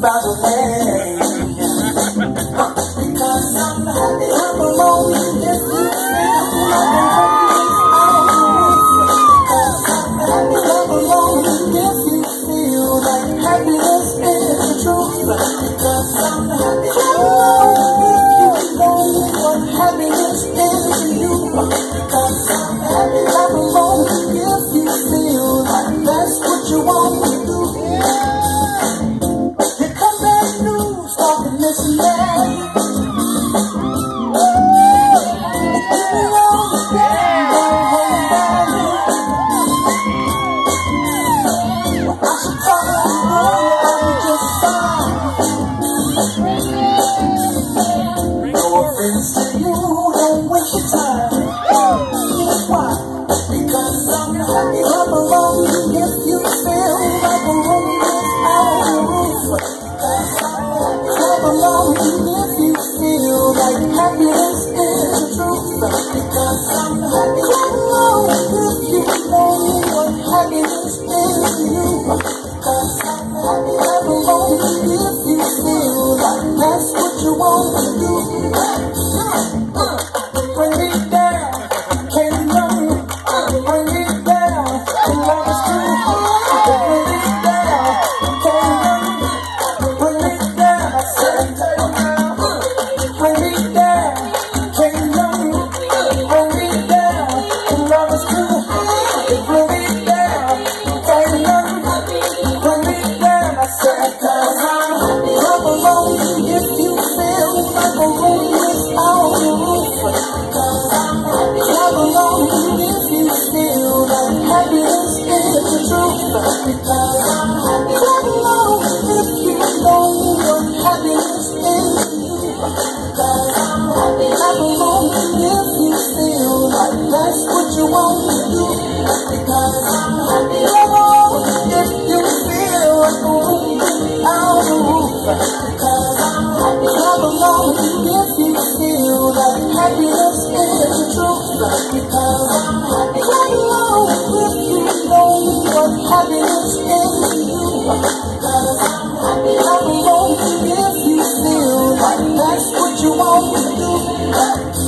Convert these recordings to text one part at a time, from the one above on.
by. Because I'm happy, I'm alone I'm alone happiness is the truth. Because I'm happy, what happiness talking this And if you feel like that's what you want to do, because I'm happy alone. If you feel like a out the roof, because I'm happy alone. If you feel like happiness is the because I'm happy alone. If you know what happiness is to you, because I'm happy alone. If you feel like that's what you want to do.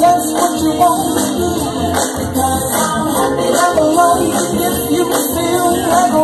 that's what you want to do. Because I'm happy that I love you if you feel that